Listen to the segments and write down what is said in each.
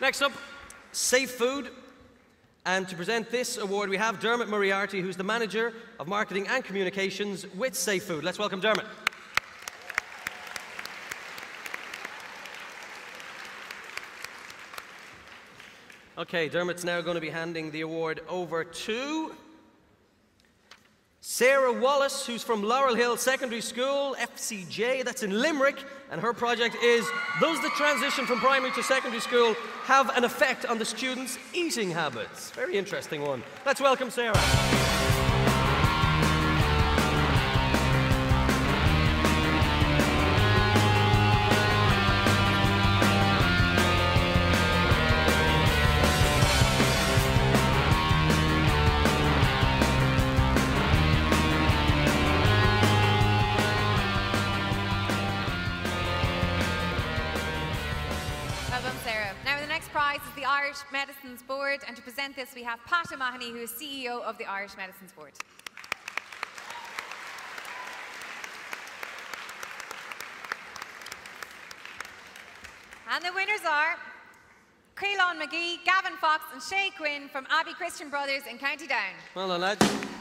Next up, Safefood. And to present this award, we have Dermot Moriarty, who's the Manager of Marketing and Communications with Safefood. Let's welcome Dermot. Okay, Dermot's now going to be handing the award over to Sarah Wallace, who's from Laurel Hill Secondary School, FCJ, that's in Limerick, and her project is Does the transition from primary to secondary school have an effect on the students' eating habits? Very interesting one. Let's welcome Sarah. Now, the is the Irish Medicines Board, and to present this, we have Pat O'Mahony, who is CEO of the Irish Medicines Board. And the winners are Creelon McGee, Gavin Fox, and Shay Quinn from Abbey Christian Brothers in County Down. Well done, lads.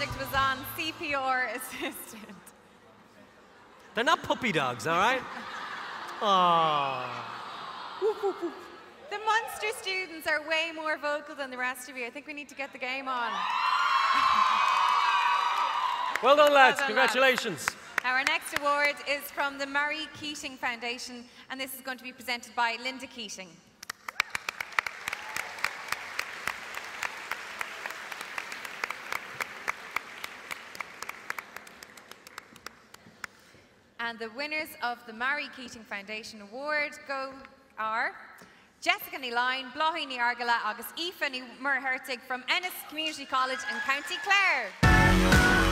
Project was on CPR assistant. They're not puppy dogs, all right? Aww. The monster students are way more vocal than the rest of you. I think we need to get the game on. Well done, lads. done, Congratulations. Now, our next award is from the Marie Keating Foundation, and this is going to be presented by Linda Keating. And the winners of the Marie Keating Foundation Award go are Jessica Neline, Blahi Ní Argala, Aoife Ní Hertig from Ennis Community College in County Clare.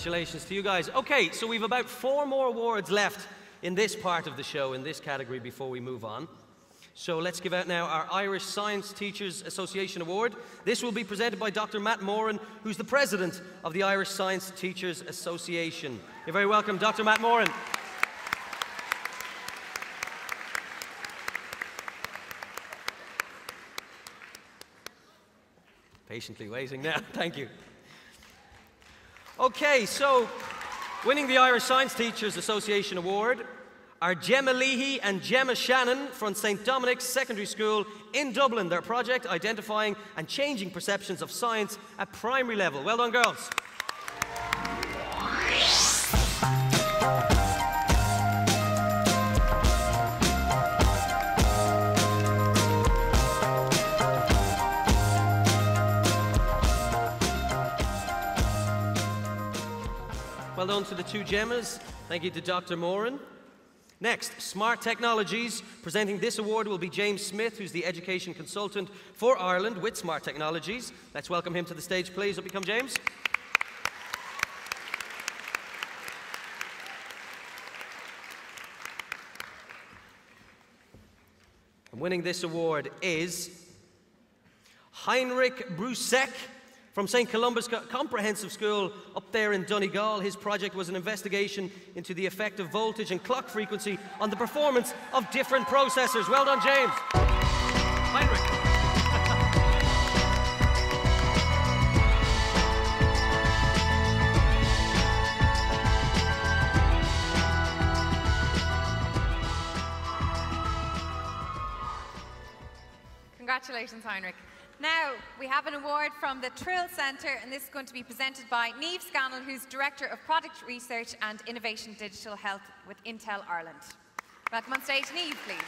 Congratulations to you guys. Okay, so we've about four more awards left in this part of the show, in this category, before we move on. So let's give out now our Irish Science Teachers Association Award. This will be presented by Dr. Matt Moran, who's the president of the Irish Science Teachers Association. You're very welcome, Dr. Matt Moran. Patiently waiting now. Thank you. Okay, so winning the Irish Science Teachers Association Award are Gemma Leahy and Gemma Shannon from St. Dominic's Secondary School in Dublin. Their project identifying and changing perceptions of science at primary level. Well done, girls. Well done to the two Gemmas. Thank you to Dr. Moran. Next, Smart Technologies. Presenting this award will be James Smith, who's the education consultant for Ireland with Smart Technologies. Let's welcome him to the stage, please. Up you come, James. And winning this award is Heinrich Brusek from St. Columba's Comprehensive School up there in Donegal. His project was an investigation into the effect of voltage and clock frequency on the performance of different processors. Well done, James. Heinrich. Congratulations, Heinrich. Now, we have an award from the TRIL Centre, and this is going to be presented by Niamh Scannell, who's Director of Product Research and Innovation Digital Health with Intel Ireland. Welcome on stage, Niamh, please.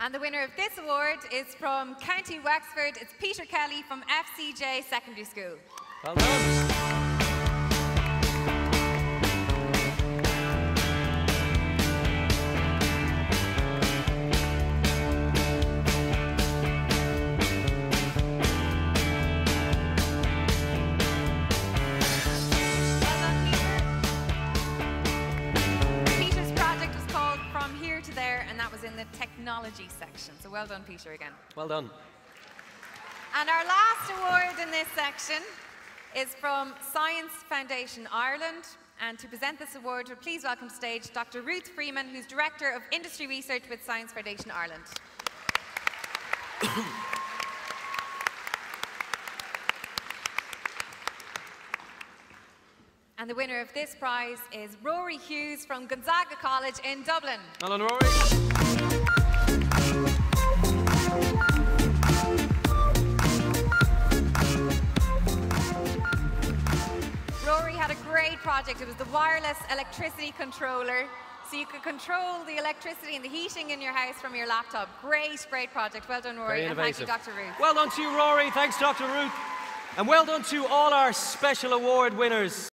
And the winner of this award is from County Wexford. It's Peter Kelly from FCJ Secondary School. Well done. Technology section. So well done, Peter, again. Well done. And our last award in this section is from Science Foundation Ireland. And to present this award, we're please welcome to stage Dr. Ruth Freeman, who's Director of Industry Research with Science Foundation Ireland. and the winner of this prize is Rory Hughes from Gonzaga College in Dublin. Well done, Rory. Was the wireless electricity controller. So you could control the electricity and the heating in your house from your laptop. Great, great project. Well done, Rory. And thank you. Dr. Ruth. Well done to you, Rory. Thanks, Dr. Ruth. And well done to all our special award winners.